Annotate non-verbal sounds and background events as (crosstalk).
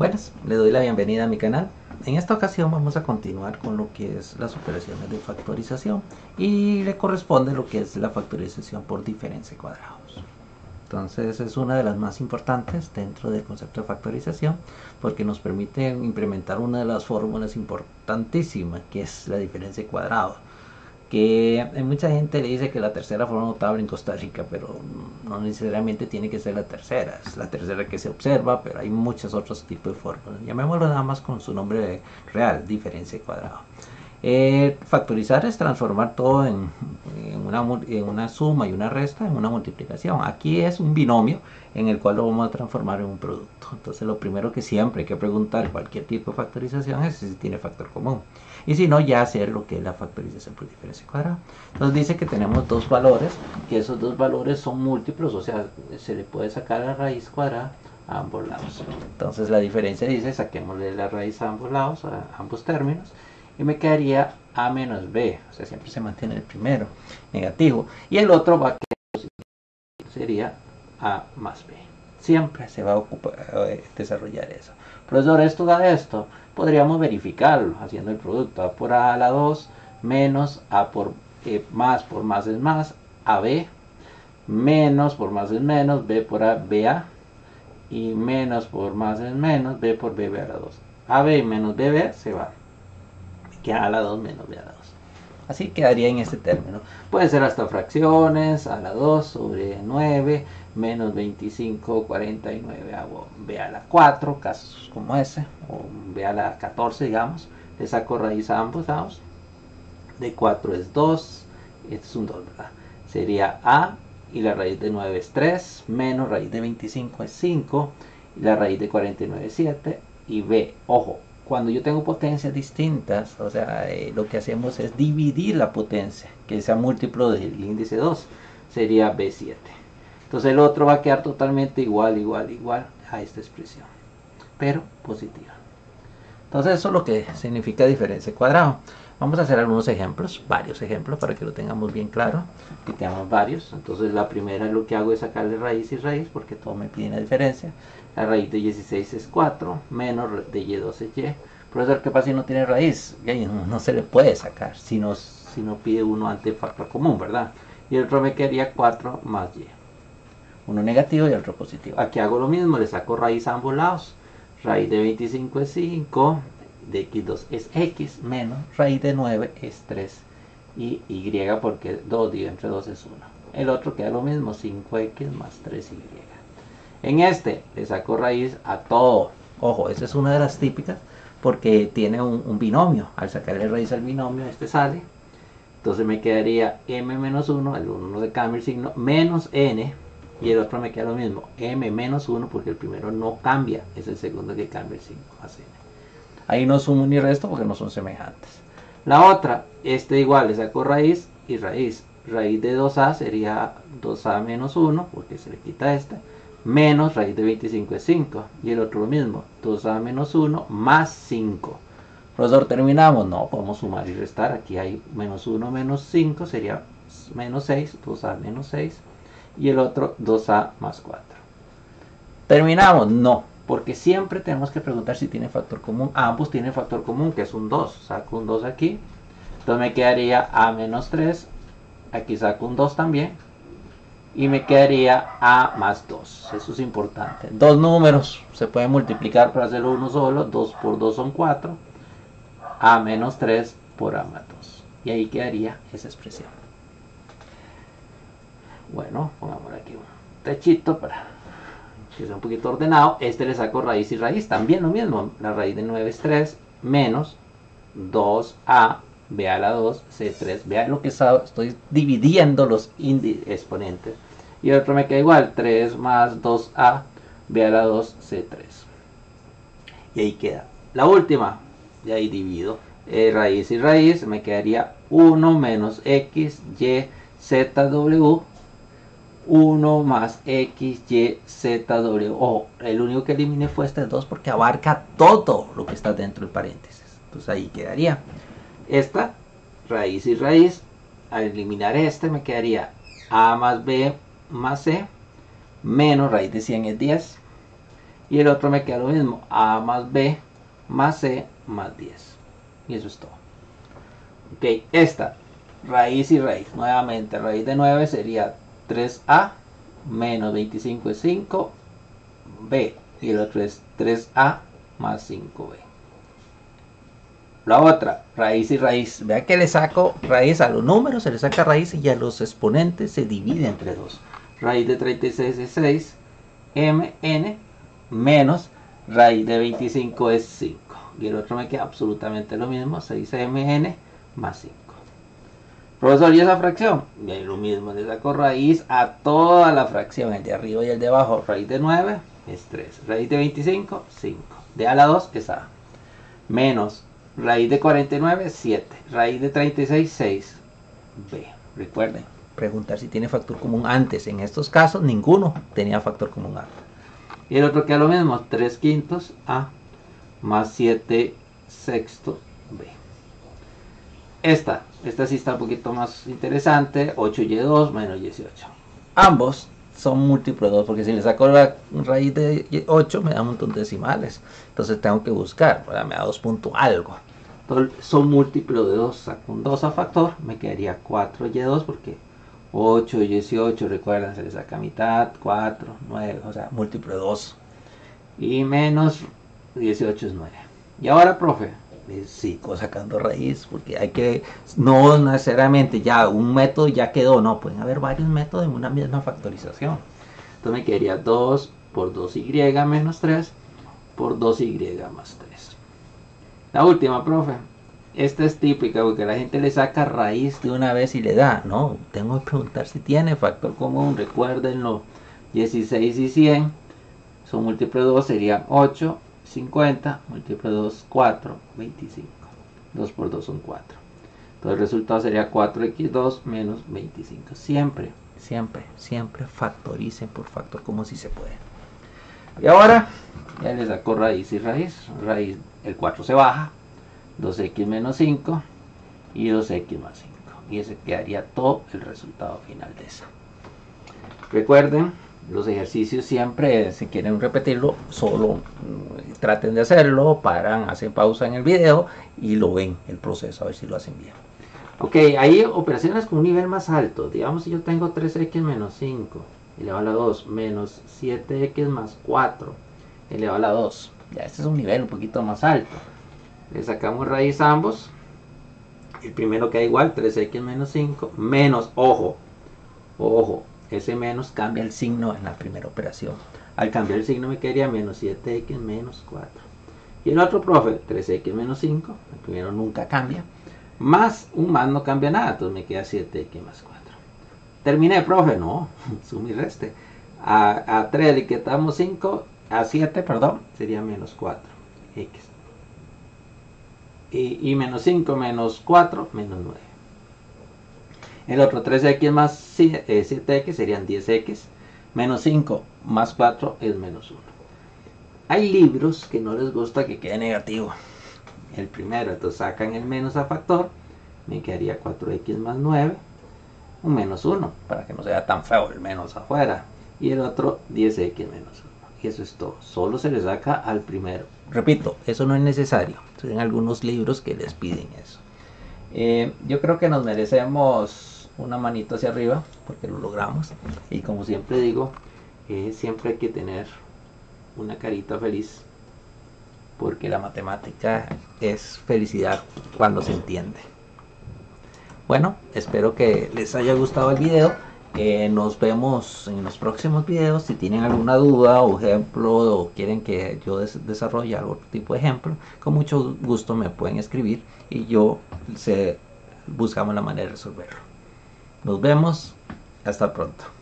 Buenas, le doy la bienvenida a mi canal. En esta ocasión vamos a continuar con lo que es las operaciones de factorización y le corresponde lo que es la factorización por diferencia de cuadrados. Entonces es una de las más importantes dentro del concepto de factorización porque nos permite implementar una de las fórmulas importantísimas que es la diferencia de cuadrados que mucha gente le dice que la tercera forma notable en Costa Rica, pero no necesariamente tiene que ser la tercera, es la tercera que se observa, pero hay muchos otros tipos de fórmulas. Llamémoslo nada más con su nombre real, diferencia de cuadrado. Eh, factorizar es transformar todo en, una, en, una, suma y una resta en una multiplicación. Aquí es un binomio en el cual lo vamos a transformar en un producto. Entonces lo primero que siempre hay que preguntar cualquier tipo de factorización es si tiene factor común y si no ya hacer lo que es la factorización por diferencia cuadrada. Entonces dice que tenemos dos valores, que esos dos valores son múltiplos, o sea, se le puede sacar la raíz cuadrada a ambos lados. Entonces la diferencia dice, saquémosle la raíz a ambos lados, a ambos términos, y me quedaría a menos b, o sea, siempre se mantiene el primero, negativo, y el otro va a quedar positivo, sería a más b. Siempre se va a ocupar, eh, desarrollar eso. Profesor, esto da esto podríamos verificarlo haciendo el producto A por A a la 2 menos A por eh, más por más es más AB menos por más es menos B por A, BA y menos por más es menos B por BB a la 2 AB menos BB se va queda A la 2 menos B a la 2 así quedaría en este término. Puede ser hasta fracciones a la 2 sobre 9 menos 25, 49 hago B a la 4, casos como ese, o B a la 14 digamos, le saco raíz a ambos lados, de 4 es 2, este es un 2, ¿verdad? Sería A y la raíz de 9 es 3, menos raíz de 25 es 5, y la raíz de 49 es 7, y B, ojo, cuando yo tengo potencias distintas, o sea, eh, lo que hacemos es dividir la potencia, que sea múltiplo del índice 2, sería B7. Entonces el otro va a quedar totalmente igual, igual, igual a esta expresión, pero positiva. Entonces eso es lo que significa diferencia cuadrado. Vamos a hacer algunos ejemplos, varios ejemplos para que lo tengamos bien claro. Aquí tenemos varios. Entonces la primera lo que hago es sacarle raíz y raíz porque todo me pide una diferencia. La raíz de 16 es 4, menos de y2 es y. Profesor, ¿qué pasa si no tiene raíz? No, se le puede sacar si no, si no pide uno ante factor común, ¿verdad? Y el otro me quedaría 4 más y uno negativo y otro positivo. Aquí hago lo mismo, le saco raíz a ambos lados. Raíz de 25 es 5, de x2 es x, menos raíz de 9 es 3 y y porque 2 dividido entre 2 es 1. El otro queda lo mismo, 5x más 3y. En este le saco raíz a todo. Ojo, esa es una de las típicas porque tiene un, un binomio. Al sacarle raíz al binomio, este sale. Entonces me quedaría m menos 1, el 1 no se cambia el signo, menos n y el otro me queda lo mismo, m menos 1 porque el primero no cambia, es el segundo que cambia el 5 más n. Ahí no sumo ni resto porque no son semejantes. La otra, este igual, le saco raíz y raíz. Raíz de 2a sería 2a menos 1 porque se le quita este, menos raíz de 25 es 5 y el otro lo mismo, 2a menos 1 más 5. Profesor, terminamos. No, podemos sumar y restar. Aquí hay menos 1 menos 5 sería menos 6, 2a menos 6 y el otro 2a más 4. ¿Terminamos? No, porque siempre tenemos que preguntar si tiene factor común. Ambos tienen factor común, que es un 2. Saco un 2 aquí. Entonces me quedaría a menos 3. Aquí saco un 2 también. Y me quedaría a más 2. Eso es importante. Dos números se pueden multiplicar para hacerlo uno solo. 2 por 2 son 4. A menos 3 por a más 2. Y ahí quedaría esa expresión. Bueno, pongamos aquí un techito para que sea un poquito ordenado. Este le saco raíz y raíz. También lo mismo. La raíz de 9 es 3 menos 2a b a la 2 c3. Vean lo que estoy dividiendo los exponentes. Y el otro me queda igual. 3 más 2a b a la 2 c3. Y ahí queda. La última. Y ahí divido. Eh, raíz y raíz. Me quedaría 1 menos x, y, z, w 1 más x, y, z, w. Ojo, el único que eliminé fue este 2 porque abarca todo lo que está dentro del paréntesis. Entonces ahí quedaría. Esta, raíz y raíz. Al eliminar este me quedaría a más b más c menos raíz de 100 es 10. Y el otro me queda lo mismo, a más b más c más 10. Y eso es todo. Ok, esta, raíz y raíz. Nuevamente, raíz de 9 sería 3a menos 25 es 5, b. Y el otro es 3a más 5b. La otra, raíz y raíz. Vea que le saco raíz a los números, se le saca raíz y a los exponentes se divide entre 2. Raíz de 36 es 6, mn menos raíz de 25 es 5. Y el otro me queda absolutamente lo mismo, 6mn más 5. Profesor, ¿y esa fracción? Y lo mismo, le saco raíz a toda la fracción, el de arriba y el de abajo. Raíz de 9 es 3. Raíz de 25, 5. De a la 2 es a. Menos raíz de 49, 7. Raíz de 36, 6. B. Recuerden, preguntar si tiene factor común antes. En estos casos, ninguno tenía factor común antes. Y el otro queda lo mismo, 3 quintos A más 7 sexto B. Esta, esta sí está un poquito más interesante, 8y2 menos 18. Ambos son múltiplos de 2, porque si le saco la raíz de 8 me da un montón de decimales. Entonces tengo que buscar, me da 2 puntos algo. Entonces son múltiplos de 2, saco un 2 a factor, me quedaría 4y2 porque 8 y 18, recuerden, se le saca mitad, 4, 9, o sea, múltiplo de 2. Y menos 18 es 9. Y ahora, profe, sigo sacando raíz, porque hay que, no necesariamente ya un método ya quedó, no, pueden haber varios métodos en una misma factorización. Entonces me quedaría 2 por 2y menos 3 por 2y más 3. La última, profe, esta es típica porque la gente le saca raíz de una vez y le da. No, tengo que preguntar si tiene factor común. Recuérdenlo. 16 y 100 son múltiplos de 2, serían 8, 50, múltiplo de 2, 4, 25. 2 por 2 son 4. Entonces el resultado sería 4x2 menos 25. Siempre, siempre, siempre factoricen por factor como si se puede. Y ahora ya le saco raíz y raíz. Raíz, el 4 se baja, 2x menos 5 y 2x más 5. Y ese quedaría todo el resultado final de eso. Recuerden, los ejercicios siempre, si quieren repetirlo, solo mm, traten de hacerlo, paran, hacen pausa en el video y lo ven el proceso, a ver si lo hacen bien. Ok, hay operaciones con un nivel más alto. Digamos si yo tengo 3x menos 5 elevado a la 2 menos 7x más 4 elevado a la 2. Ya este es un nivel un poquito más alto le sacamos raíz a ambos el primero queda igual 3x menos 5 menos ojo ojo ese menos cambia el signo en la primera operación. Al cambiar el signo me quedaría menos 7x menos 4 y el otro profe 3x menos 5 el primero nunca cambia. Más un más no cambia nada entonces me queda 7x más 4 terminé profe no (laughs) suma y reste. A, a 3 le quitamos 5 a 7 perdón sería menos 4 x y, menos 5 menos 4 menos 9. El otro 3x más 7x eh, serían 10x. Menos 5 más 4 es menos 1. Hay libros que no les gusta que quede negativo. El primero, entonces sacan el menos a factor. Me quedaría 4x más 9. Un menos 1, para que no sea tan feo el menos afuera. Y el otro 10x menos 1. Y eso es todo. Solo se le saca al primero. Repito, eso no es necesario. En algunos libros que les piden eso. Eh, yo creo que nos merecemos una manito hacia arriba porque lo logramos. Y como siempre digo, eh, siempre hay que tener una carita feliz porque la matemática es felicidad cuando se entiende. Bueno, espero que les haya gustado el video eh, nos vemos en los próximos videos. Si tienen alguna duda o ejemplo o quieren que yo desarrolle algún tipo de ejemplo, con mucho gusto me pueden escribir y yo se buscamos la manera de resolverlo. Nos vemos. Hasta pronto.